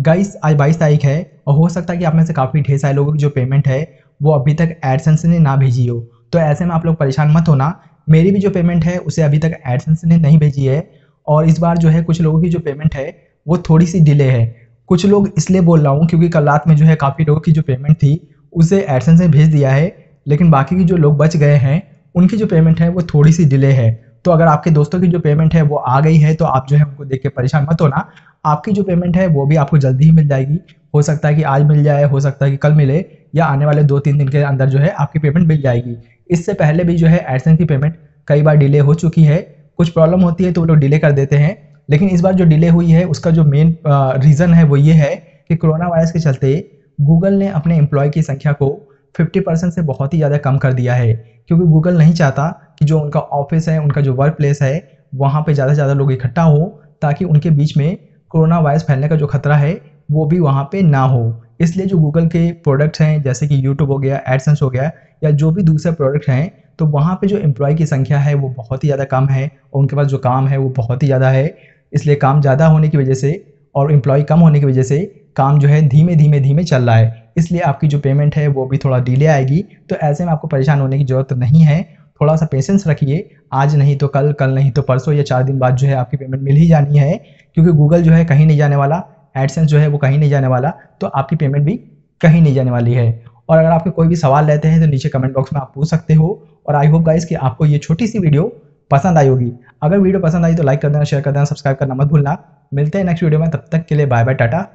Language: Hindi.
गाइस आज बाईस तारीख है और हो सकता है कि आप में से काफ़ी ढेर सारे लोगों की जो पेमेंट है, वो अभी तक एडसेंस ने ना भेजी हो। तो ऐसे में आप लोग परेशान मत होना। मेरी भी जो पेमेंट है, उसे अभी तक एडसेंस ने नहीं भेजी है। और इस बार जो है, कुछ लोगों की जो पेमेंट है, वो थोड़ी सी डिले है। कुछ लोग इसलिए बोल रहा हूँ क्योंकि कल रात में जो है, काफ़ी लोगों की जो पेमेंट थी, उसे एडसेंस ने भेज दिया है। लेकिन बाकी की जो लोग बच गए हैं, उनकी जो पेमेंट है, वो थोड़ी सी डिले है। तो अगर आपके दोस्तों की जो पेमेंट है वो आ गई है तो आप जो है उनको देख के परेशान मत होना। आपकी जो पेमेंट है वो भी आपको जल्दी ही मिल जाएगी। हो सकता है कि आज मिल जाए, हो सकता है कि कल मिले, या आने वाले दो तीन दिन के अंदर जो है आपकी पेमेंट मिल जाएगी। इससे पहले भी जो है एडसेंस की पेमेंट कई बार डिले हो चुकी है। कुछ प्रॉब्लम होती है तो वो लोग डिले कर देते हैं। लेकिन इस बार जो डिले हुई है, उसका जो मेन रीज़न है वो ये है कि कोरोना वायरस के चलते गूगल ने अपने एम्प्लॉय की संख्या को 50 परसेंट से बहुत ही ज़्यादा कम कर दिया है। क्योंकि गूगल नहीं चाहता जो उनका ऑफ़िस है, उनका जो वर्क प्लेस है, वहाँ पे ज़्यादा से ज़्यादा लोग इकट्ठा हो, ताकि उनके बीच में कोरोना वायरस फैलने का जो खतरा है, वो भी वहाँ पे ना हो। इसलिए जो गूगल के प्रोडक्ट्स हैं, जैसे कि यूट्यूब हो गया एडसेंस हो गया, या जो भी दूसरे प्रोडक्ट हैं तो वहाँ पे जो एम्प्लॉय की संख्या है, वो बहुत ही ज़्यादा कम है, और उनके पास जो काम है, वो बहुत ही ज़्यादा है। इसलिए काम ज़्यादा होने की वजह से, और एम्प्लॉय कम होने की वजह से, काम जो है धीमे धीमे धीमे चल रहा है। इसलिए आपकी जो पेमेंट है, वो भी थोड़ा डिले आएगी। तो ऐसे में आपको परेशान होने की ज़रूरत नहीं है थोड़ा सा पेशेंस रखिए। आज नहीं तो कल कल नहीं तो परसों या चार दिन बाद जो है आपकी पेमेंट मिल ही जानी है, क्योंकि गूगल जो है कहीं नहीं जाने वाला एडसेंस जो है वो कहीं नहीं जाने वाला तो आपकी पेमेंट भी कहीं नहीं जाने वाली है। और अगर आपके कोई भी सवाल रहते हैं तो नीचे कमेंट बॉक्स में आप पूछ सकते हो, और आई होप गाइस कि आपको ये छोटी सी वीडियो पसंद आई होगी। अगर वीडियो पसंद आई तो लाइक कर देना शेयर कर देना सब्सक्राइब करना मत भूलना। मिलते हैं नेक्स्ट वीडियो में, तब तक के लिए बाय बाय टाटा